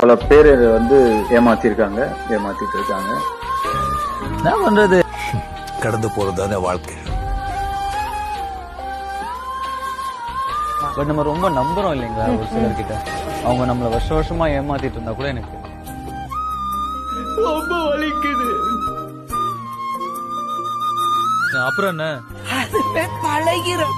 பல பேர் வந்து ஏமாத்திருக்காங்க ஏமாத்திட்டு இருக்காங்க என்ன பண்றது? கடந்து போறதுதானே வாழ்க்கை. பட் நம்ம ரொம்ப நம்புறோம் இல்லைங்களா ஒரு சிலர்கிட்ட. அவங்க நம்மள வருஷ வருஷமா ஏமாத்திட்டு இருந்தா கூட எனக்கு ரொம்ப வலிக்குது. அப்புறம் என்ன? பழகிறோம்